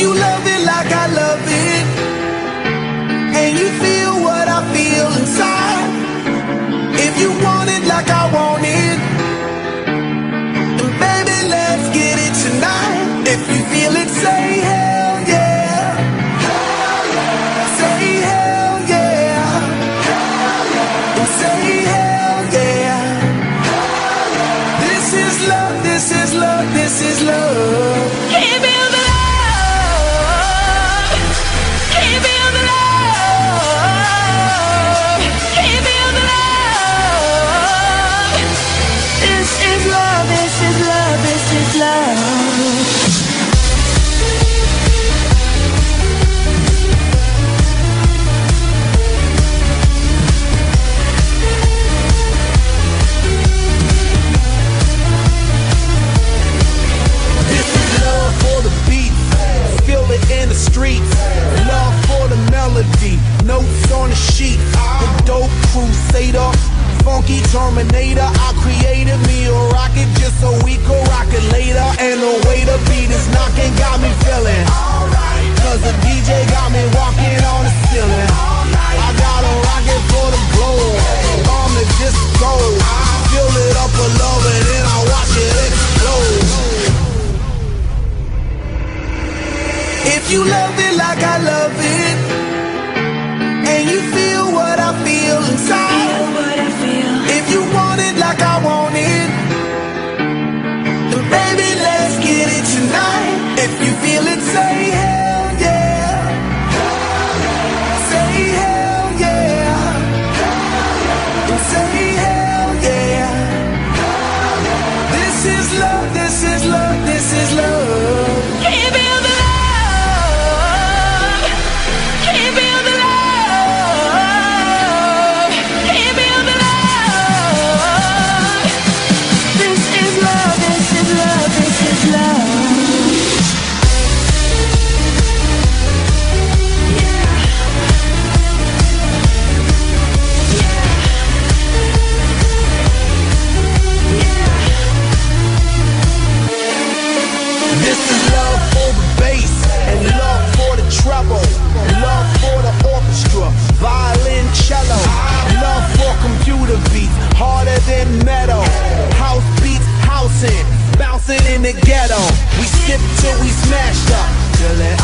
you love it like I love it, and you feel. you love it like I love it, and you feel. smashed up. Till it